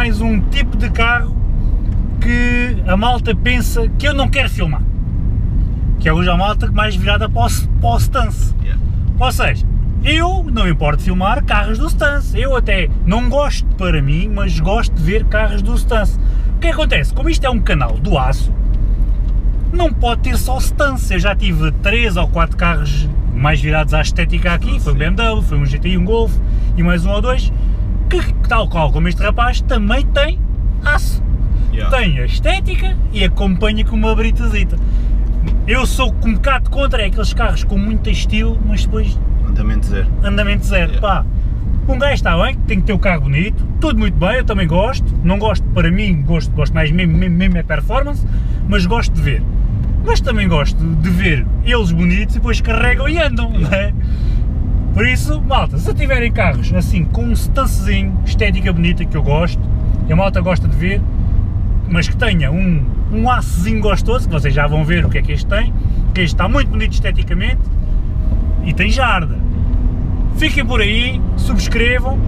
Mais um tipo de carro que a malta pensa que eu não quero filmar. Que é hoje a malta mais virada para o, para o stance. Yeah. Ou seja, eu não me importo filmar carros do stance. Eu até não gosto para mim, mas gosto de ver carros do stance. O que acontece? Como isto é um canal do aço, não pode ter só stance. Eu já tive 3 ou 4 carros mais virados à estética aqui. Foi um. BMW, foi um GTI, um Golf e mais um ou dois. Que, tal qual como este rapaz, também tem aço. Yeah. Tem a estética e acompanha com uma britazita. Eu sou um bocado contra aqueles carros com muito estilo, mas depois Andamento zero. andamento zero. Yeah. Pá, um gajo está bem, tem que ter o carro bonito, tudo muito bem, eu também gosto. Não gosto, para mim, gosto, gosto mais mesmo, mesmo, mesmo é performance, mas gosto de ver. Mas também gosto de ver eles bonitos e depois carregam e andam, não é? Por isso, malta, se tiverem carros assim com um stancezinho, estética bonita que eu gosto, e a malta gosta de ver, mas que tenha um, um açozinho gostoso, que vocês já vão ver o que é que este tem, que este está muito bonito esteticamente e tem jarda. Fiquem por aí, subscrevam,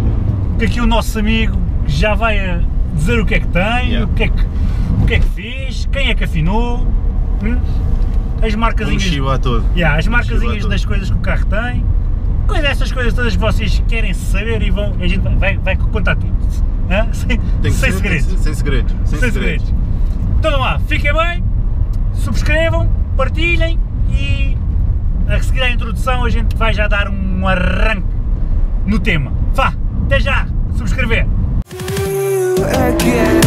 que aqui o nosso amigo já vai a dizer o que é que tem, Yeah. o, que é que, o que é que fez, quem é que afinou, hum? as Um marcazinhas, a todo. yeah, as Um marcazinhas a das coisas que o carro tem, coisas, essas coisas todas que vocês querem saber e vão, a gente vai, vai, vai contar tudo, hã? sem, sem ser- segredos. ser- Sem segredos. Sem, Sem segredos. segredos. Então vamos lá, fiquem bem, subscrevam, partilhem e a seguir à introdução a gente vai já dar um arranque no tema. Vá, até já, subscrever. again.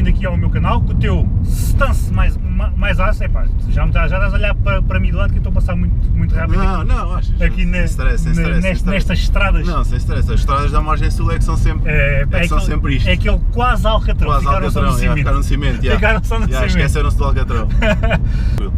Vindo aqui ao meu canal, com o teu stance mais, ma- mais aço, é pá, já, me- já estás a olhar para, para mim de lado que eu estou a passar muito, muito rápido Não, aqui, não, achas? aqui sem na- stress, na- stress, nest- nestas estradas. Não, sem stress. As estradas da margem sul é que são sempre, É, é que é são aquele- sempre isto. É aquele quase alcatrão, Quase alcatrão, cimento. ficaram no cimento. yeah. Ficaram só no cimento. Esqueceram-se do alcatrão.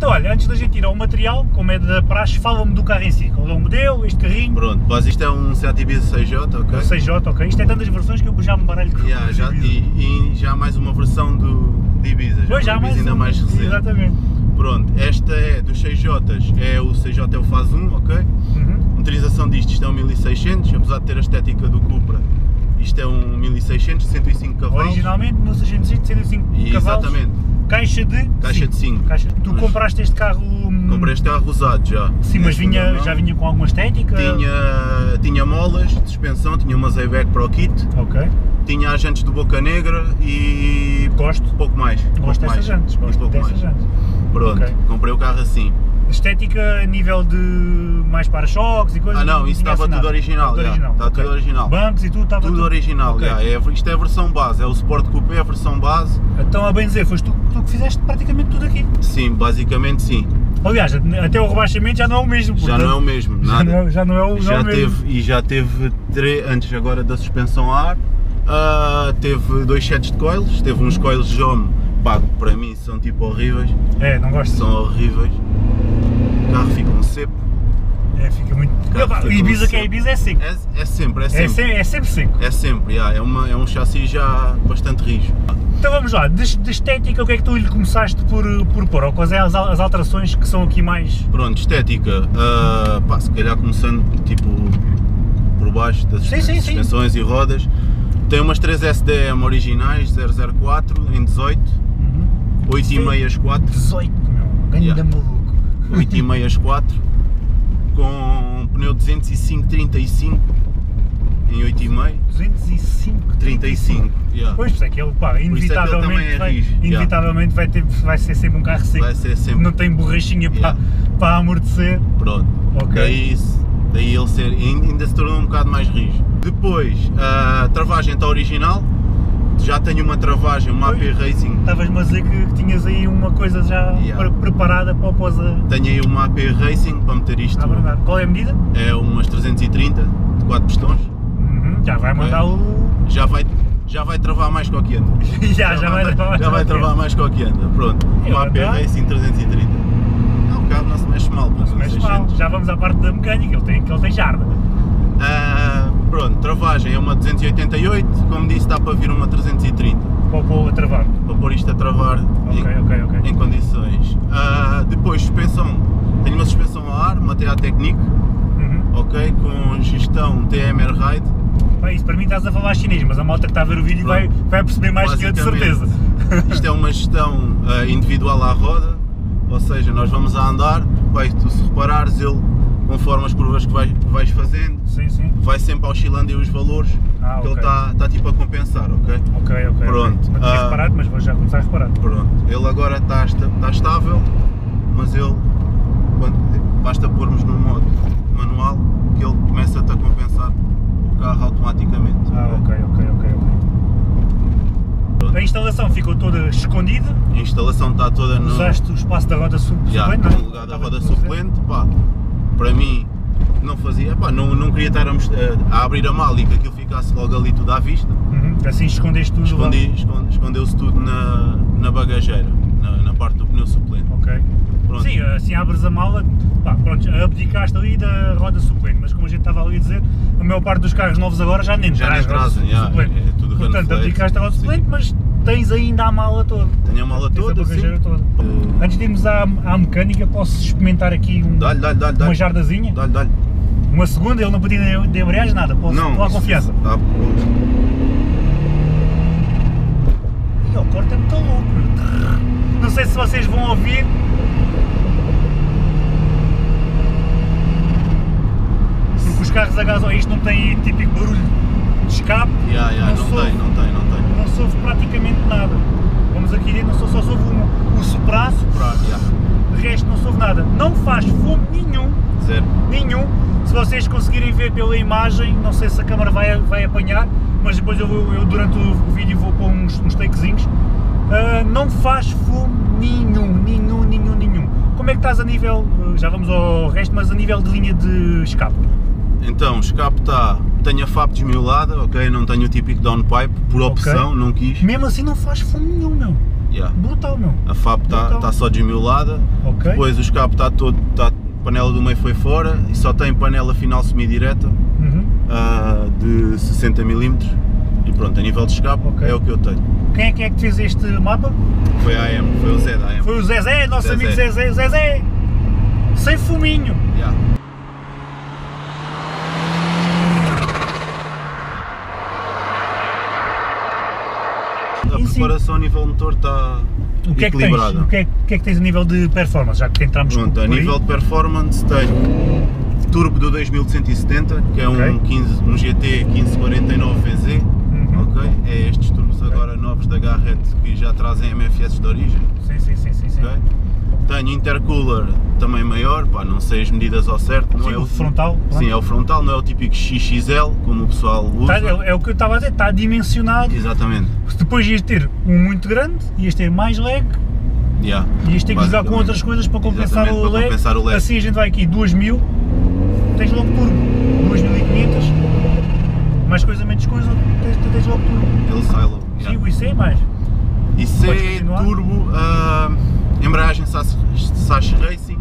Então olha, antes da gente ir ao material, como é da praxe, fala-me do carro em si, qual é o modelo, este carrinho, Pronto, mas isto é um Seat Ibiza 6J, ok? o 6J, ok, isto é tantas versões que eu já me baralho com Yeah, já, e, e já mais uma versão do, de Ibiza, já Pois, já Ibiza ainda um, mais recente. Exatamente. Pronto, esta é dos 6Js, é o 6J é o Faz 1, ok? Uhum. Motorização disto, isto é um 1600, apesar de ter a estética do Cupra, isto é um 1600, 105 cavalos. Originalmente no 605, 105 E, cavalos, Exatamente, caixa de caixa de 5. Caixa. Tu Mas compraste este carro. hum, Comprei este carro usado já. Sim, mas vinha, já vinha com alguma estética? Tinha, tinha molas de suspensão, tinha uma Zayback para o kit, Ok. Tinha agentes do Boca Negra e Gosto. pouco mais. Gosto dessas mais, jantes. Gosto pouco mais. jantes. Pronto, Ok. comprei o carro assim. Estética a nível de mais para-choques e coisas. Ah não, isso estava tudo original, Tudo já, original. está ok. tudo original. Bancos e tudo estava Tudo tudo original, Ok. já, é, isto é a versão base, é o Sport Coupé, a versão base. Então, a bem dizer, foste tu, tu que fizeste praticamente tudo aqui. Sim, basicamente sim. Aliás, até o rebaixamento já não é o mesmo. Já não é o mesmo, já nada. não é- já não é o, não é já o mesmo. teve, e já teve, tre- antes agora da suspensão a ar, ah, teve dois sets de coils, teve uns coils Jome, pá, para mim são tipo horríveis, É, não gosto. são horríveis. O carro fica um cepo, É, fica muito. Cara, Epá, fica Ibiza um que é seco. Ibiza é seco. é, é sempre, é É, sempre. se- é sempre seco. É sempre, já, é, uma, é um chassi já bastante rijo. Então vamos lá, de, de estética, o que é que tu lhe começaste por, por pôr? Ou quais é as, as alterações que são aqui mais. Pronto, estética, ah, pá, se calhar começando tipo por baixo das Sim, sim, sim. suspensões e rodas. Tem umas 3 SDM originais 004 em 18, Uhum. 8 e meias 4, 18, meu, ganho Yeah. da maluco. 8 e meias 4, com pneu 205 35 em 8 e meio, 205. 35. yeah. Pois, é que ele, pá, é que ele inevitavelmente, é vai, rijo, yeah. inevitavelmente vai, ter, vai ser sempre um carro seco. Vai ser sempre Não tem borrachinha para, Yeah. para amortecer. Pronto. Ok. Daí, isso- daí ele ser, ainda se tornou um bocado mais rijo. Depois, a travagem está original. Já tenho uma travagem, uma AP Racing. Estavas-me a dizer que tinhas aí uma coisa já Yeah. pre- preparada para o pós a, Tenho aí uma AP Racing para meter isto. a abrandar. Qual é a medida? É umas 330 de 4 pistões. Uhum, Já vai mandar o. Já vai, já vai travar mais que o que anda. já, já, vai, travar já vai travar mais que o que anda. Pronto. Uma AP andar. Racing 330. Não, se mexe mal. Não se mexe mal. Já vamos à parte da mecânica, ele tem, que ele tem jarda. Ah, pronto, travagem é uma 288. Como disse, dá para vir uma 330. Para povo a travar. para pôr isto a travar Ok, em, ok, ok. em condições. Ah, depois, suspensão, tenho uma suspensão a ar, TA Technique, Uhum. ok, com gestão TMR Ride, Pá, isso para mim estás a falar chinês, mas a malta que está a ver o vídeo vai, vai perceber mais que eu de certeza. isto é uma gestão ah, individual à roda, ou seja, nós vamos a andar, vai, tu se reparares, ele, conforme as curvas que vais, que vais fazendo, Sim, sim. vai sempre oscilando aí os valores, Ah, que ele ok. está está tipo a compensar, ok? Ok, ok. Pronto, ok. Não tinha ah. reparado, mas vou já começar a reparar. Pronto, ele agora está, esta- está estável, mas ele, quando- basta pormos no modo manual, que ele começa-te a compensar o carro automaticamente. Ah, ok, ok, ok. ok. A instalação ficou toda escondida, A instalação está toda no, usaste o espaço da roda suplente, não é? no lugar da roda suplente, pá, para mim não fazia, pá, não, não queria estar a, a- abrir a mala e que aquilo ficasse logo ali tudo à vista. Uhum. Assim escondeste tudo. Escondi, esconde- escondeu-se tudo na, na bagageira, na, na parte do pneu suplente. Ok. Pronto. Sim, assim abres a mala, pá, pronto, abdicaste ali da roda suplente, mas como a gente estava ali a dizer, a maior parte dos carros novos agora já nem Já traz roda trazem, já, suplente. é tudo Portanto, abdicaste a roda suplente, mas tens ainda a mala toda. Tenho a mala Tens toda, a bagageira sim. toda. Eh, Antes de irmos à, à mecânica, posso experimentar aqui um- Dá-lhe, dá-lhe, dá-lhe. uma dá-lhe. jardazinha? Dá-lhe, dá-lhe. Uma segunda, ele não podia de, de embreagem, nada, posso Não. estou à confiança. Ah, E o corte é muito louco. Não sei se vocês vão ouvir. Porque os carros a gasóleo, isto não tem típico barulho de escape, já, já, não, soube, tem, não tem, não tem. Não soube praticamente nada. Vamos aqui dentro, não sou, só soube um, o sopraço, Pra, já, de resto não soube nada. Não faz fumo nenhum, zero. nenhum. Se vocês conseguirem ver pela imagem, não sei se a câmara vai, vai apanhar, mas depois eu, eu durante o, vídeo vou pôr uns, uns takezinhos. Ah, não faz fumo nenhum, nenhum, nenhum, nenhum. Como é que estás a nível, ah, já vamos ao resto, mas a nível de linha de escape? Então, o escape está. Tenho a FAP desmiolada, ok? Não tenho o típico downpipe, por opção, não quis. Mesmo assim não faz fumo nenhum, meu. já. Brutal, meu. A FAP está tá só desmiolada. Ok. Depois o escape está todo. Tá, a panela do meio foi fora e só tem panela final semidireta Uhum. ah, de 60mm. E pronto, a nível de escape Ok. é o que eu tenho. Quem é que é que fez este mapa? Foi a AM, foi o Zé da AM. Foi o Zezé, nosso Zezé. amigo Zezé, Zezé! Sem fuminho! já. A E sim. Preparação a nível motor está O que é que tens? O que é, o que é que tens a nível de performance? Já que entramos Pronto, a nível de performance tenho turbo do 2170, que é Ok. um, 15, um GT 1549 VZ, Uhum. ok? É estes turbos agora novos da Garrett que já trazem MFS de origem, Sim, sim, sim, sim. sim. ok? Tenho intercooler também maior, pá, não sei as medidas ao certo. Não Sim, é o frontal. Sim, é o frontal, não é o típico XXL, como o pessoal usa. Tá, é, é o que eu estava a dizer, está dimensionado. Exatamente. Depois ias ter um muito grande, ias ter mais leg, Yeah. ias ter que jogar com outras coisas para compensar, para leg. compensar o leg. Assim a gente vai aqui 2000, tens logo turbo. 2500, mais coisa, menos coisa, tens, tens logo turbo. Ele sai logo. Sim, o IC é mais. Isso Podes é turbo, ah, embreagem Sash Racing.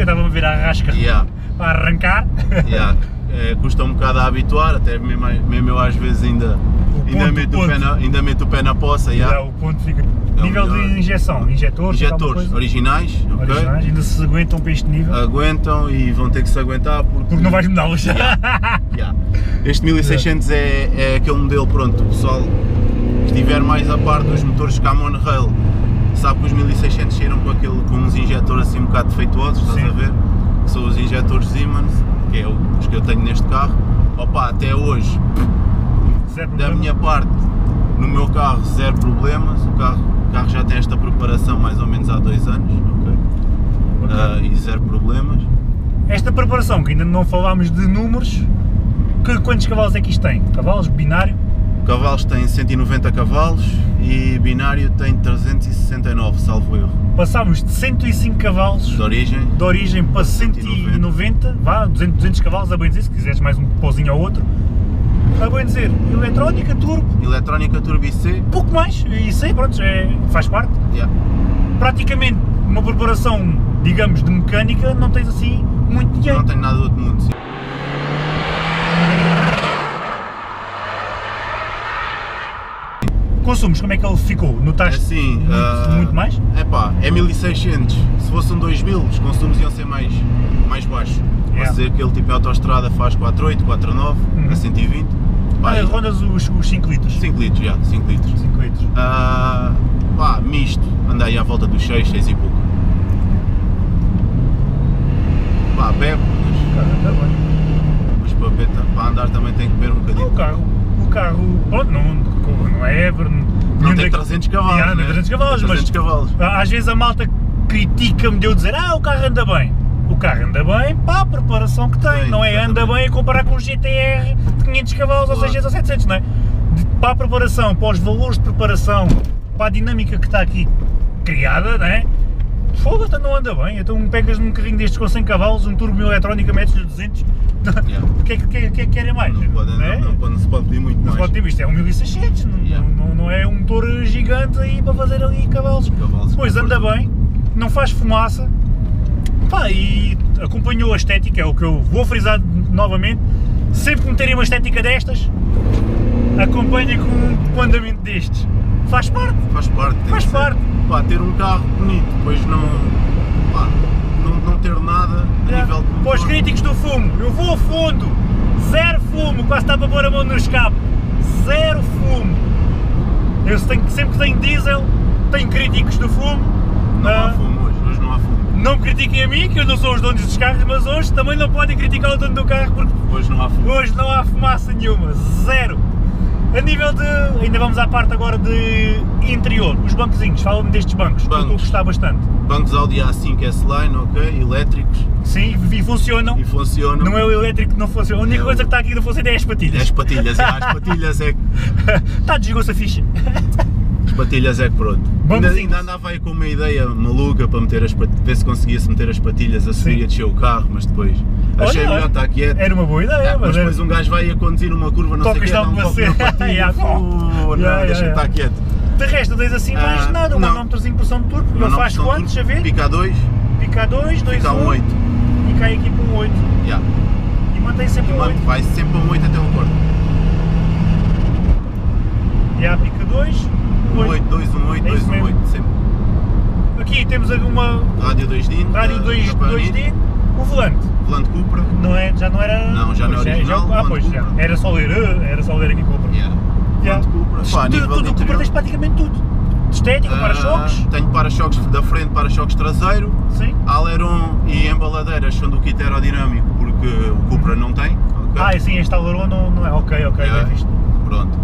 Eu estava a ver a rasca Yeah. para arrancar. Yeah. É, custa um bocado a habituar, até mesmo, mesmo eu às vezes ainda, O ainda, ponto, meto, o o pé na, ainda meto o pé na poça. Yeah. O ponto fica. É nível de injeção, injetores, Injetores originais, ok? originais, ainda se aguentam para este nível. aguentam e vão ter que se aguentar porque, Porque não vais mudá-los. Yeah. Este 1600 é, é aquele modelo, pronto, o pessoal que estiver mais a par dos motores cá monorail sabe que os 1600 saíram com, aquele, com uns injetores assim um bocado defeituosos, estás Sim. a ver? Que são os injetores Siemens, que é os que eu tenho neste carro. Opa, até hoje, Zero da problema. minha parte, no meu carro, zero problemas. O carro, o carro já tem esta preparação mais ou menos há dois anos, ok? Ok. Ah, e zero problemas. Esta preparação, que ainda não falámos de números, que, quantos cavalos é que isto tem? Cavalos, binário? Cavalos tem 190 cavalos e binário tem 369, salvo erro. Passámos de 105 cavalos De origem, de origem para 190, vá, 200, 200 cavalos, a bem dizer, se quiseres mais um pozinho ao outro. A bem dizer, eletrónica, turbo, eletrónica Turbo IC, pouco mais, e aí, pronto, é, faz parte. yeah. Praticamente uma preparação, digamos, de mecânica, não tens assim muito dinheiro. não tem nada do outro mundo. sim. Consumos, como é que ele ficou? Notaste Assim, muito, ah, muito mais? Epá, é 1600. Se fossem 2000, os consumos iam ser mais, mais baixos. Yeah. Vai ser aquele tipo de autostrada faz 48, 49, Uhum. a 120. Pá, e- rondas os, os 5 litros. 5 litros, já, 5 litros. 5 litros. Ah, pá, misto, anda aí à volta dos 6, 6 e pouco. Pá, bebe, mas, Cara, tá bem. mas para, beber- para andar também tem que beber um bocadinho. o carro, pronto, não, não é Ever, Não tem daqui- 300 cavalos, Yeah, não né? tem 300 cavalos, Tem mas 300 cavalos. às vezes a malta critica-me de eu dizer, ah, o carro anda bem. O carro anda bem para a preparação que tem, Sim, não é anda bem a comparar com o GTR de 500 cavalos ou Claro. 600 ou 700, não é? De- para a preparação, para os valores de preparação, para a dinâmica que está aqui criada, não é? Fogo, então não anda bem. Então pegas num carrinho destes com 100 cavalos, um turbo eletrónica, metes-lhe 200. Yeah. O que é que, que, que, querem mais? Não, pode, Não é? não, não, não se pode pedir muito Não se mais. pode ter isto, é um 1600, não, Yeah. não, não é um motor gigante aí para fazer ali cavalos. Cavalos com anda bem, não faz fumaça, pá, e acompanhou a estética, é o que eu vou frisar novamente, sempre que meterem uma estética destas, acompanha com um andamento destes. Faz parte, Faz parte. Faz ser. parte. Pá, ter um carro bonito, depois não. Pá, não, não ter nada a Já. nível de Para os motor. críticos do fumo, eu vou a fundo, zero fumo, quase está para pôr a mão no escape, zero fumo. Eu tenho, sempre que tenho diesel, tenho críticos do fumo. Não há Ah, fumo hoje, hoje não há fumo. Não critiquem a mim, que eu não sou os donos dos carros, mas hoje também não podem criticar o dono do carro, porque Hoje não há fumo. hoje não há fumaça nenhuma, zero. A nível de. Ainda vamos à parte agora de interior, os bancozinhos, fala-me destes bancos, que eu estou a Bancos. gostar bastante. Bancos Audi A5 S-Line, ok, electricos Sim, e funcionam. e funcionam. Não é o elétrico que não funciona. A única É o- coisa que está aqui que não funciona é as patilhas. As patilhas, é, as patilhas é que. Está desligou-se a ficha. As patilhas é que pronto. Ainda, sim. ainda andava aí com uma ideia maluca para meter as patilhas, ver se conseguia-se meter as patilhas a subir e a descer o carro, mas depois achei Olha, melhor estar quieto. Era uma boa ideia, Ah, mas mas, depois um gajo vai a conduzir numa curva, não sei o que, dá um uma toque na patilha, Yeah. não, Yeah, deixa-me estar quieto. de resto não tens assim mais Ah, nada. Um manómetrozinho de turbo. Ele Não, faz são quantos? A ver? Pica a 2, Pica 2, 2, fica a 1 um 8. E cai aqui para um 8. Yeah. E mantém sempre um 8. Vai sempre um 8 até o corte. E a pica 2, Um 8. 8, 2, 1, 8, É 2, isso 1, mesmo. 8, sempre. Aqui temos uma Rádio 2D. rádio 2, 2D. O volante. Volante Cupra. Não, é, já não era. Não, já não é Pois original, ah, volante pois, já. Cupra. Era só ler, eh, era só ler aqui compra. Yeah. Yeah. Volante Cupra. Pá, Tu- nível tu- tu tens praticamente tudo. De estética, para-choques. Ah, Tenho para-choques da frente, para-choques traseiro. Sim. Aileron e embaladeiras são do kit aerodinâmico porque o Cupra não tem. ok? Ah, sim, este Aileron não, não é. Ok, ok, Yeah. bem visto. Pronto.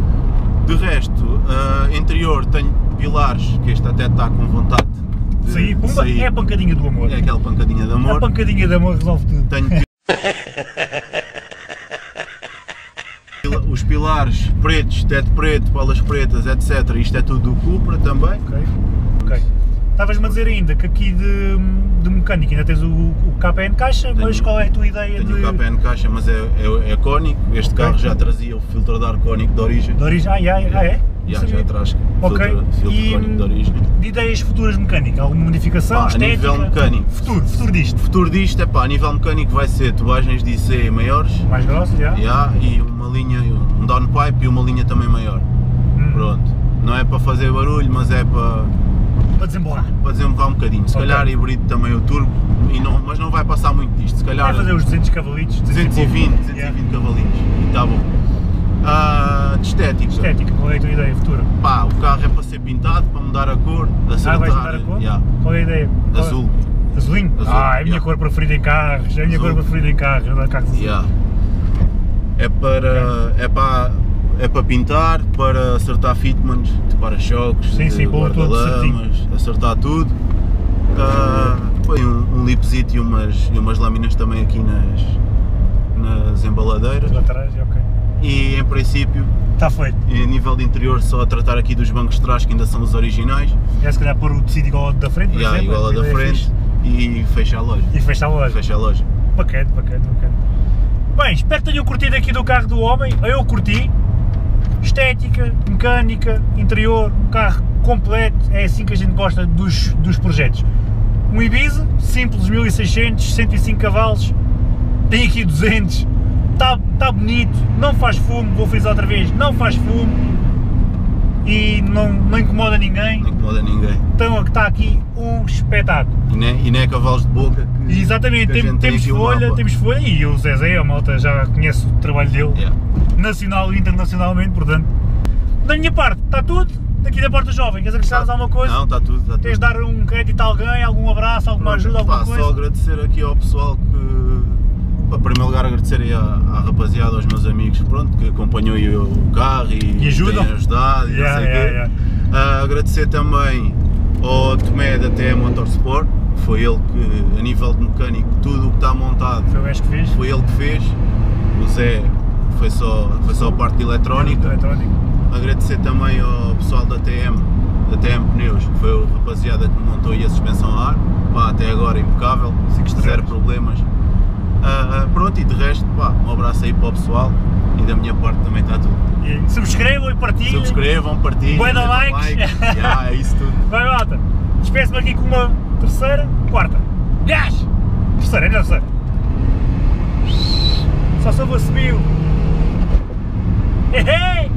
De resto, ah, interior tenho pilares, que este até está com vontade de sair, pumba, sair. é a pancadinha do amor. É aquela pancadinha de A amor. pancadinha de amor resolve tudo. Tenho Os pilares pretos, teto preto, bolas pretas, etc. Isto é tudo do Cupra também. Ok, ok. Estavas-me a dizer ainda que aqui de, de mecânica ainda tens o, o KPN caixa, mas Tenho- qual é a tua ideia Tenho de, o KPN caixa, mas é, é, é cónico. Este Ok. carro já trazia o filtro de ar cónico de origem. de origem? Ah, já, ah, é? Não Já, traz Ok. filtro, de origem. De ideias futuras mecânicas? Alguma modificação? Pá, a estética? nível mecânico. Futuro, futuro disto. Futuro disto é pá, a nível mecânico vai ser tubagens de IC maiores Mais grosso, já? já, e uma linha, um downpipe e uma linha também maior. Hum, Pronto. Não é para fazer barulho, mas é para, Para desembolar. para desembocar um bocadinho. Se Ok. calhar híbrido também o turbo, e não, mas não vai passar muito disto. Se calhar Vai fazer os 200 cavalitos. 220, 220 Yeah. cavalinhos. E está bom. Ah, de estética. Estética, qual é a tua ideia futura? Pá, o carro é para ser pintado, para mudar a cor, Ah, acertar. vais mudar a cor? yeah, Qual é a ideia? É? azul. Azulinho? Azul, ah, é a minha yeah. cor preferida em carros, é a minha Azul. cor preferida em carros, adoro carros azul. Yeah. É para. É para. É para pintar, para acertar fitments de para-choques, Sim, sim, guarda-lamas, acertar tudo. Ah, Põe um, um lipzito e umas, e umas lâminas também aqui nas, nas embaladeiras. Laterais, ok. E em princípio, Está feito. em nível de interior, só a tratar aqui dos bancos de trás que ainda são os originais, É se calhar pôr o tecido igual ao da frente, por yeah, exemplo. igual a da ideia é frente, fixe. e fecha a loja. E fecha a loja. Fecha a loja. Bacana, bacana, bacana. Bem, espero que tenham curtido aqui do carro do homem. Eu curti. Estética, mecânica, interior, um carro completo. É assim que a gente gosta dos, dos projetos. Um Ibiza, simples, 1600, 105 cavalos. Tem aqui 200. Está tá bonito. Não faz fumo, vou frisar outra vez. Não faz fumo. E não, não incomoda ninguém. Não incomoda ninguém. Então está aqui um espetáculo. E nem, e nem é cavalos de boca que, Exatamente, que tem- temos folha, temos folha e o Zezé, a malta já conhece o trabalho dele, Yeah. nacional e internacionalmente, portanto. Da minha parte, está tudo. Daqui da Porta Jovem, queres acrescentar alguma coisa? Não, está tudo, está tudo. Queres dar um crédito a alguém, algum abraço, alguma ajuda, alguma Pá, coisa? Só agradecer aqui ao pessoal que, em primeiro lugar agradecer à, à rapaziada, aos meus amigos, pronto, que acompanhou o carro e, E ajudam. têm ajudado e Yeah, não sei o yeah, yeah. Ah, agradecer também ao Tomé da TM Motorsport, foi ele que, a nível de mecânico, tudo o que está montado, Foi que fiz. foi ele que fez. O Zé foi só, foi só a parte de eletrónica. Eletrónico. Agradecer também ao pessoal da TM, da TM Pneus, que foi o rapaziada que montou a suspensão a ar, pá, até agora impecável, zero problemas. Ah, pronto, e de resto, pá, um abraço aí para o pessoal e da minha parte também está tudo. E subscrevam e partilhem. Subscrevam, partilhem, metam likes. like, yeah, é isso tudo. Vai, malta. Despeço-me aqui com uma terceira, quarta. Gás! Terceira, é terceira. Só soube a subiu. Hey, hey!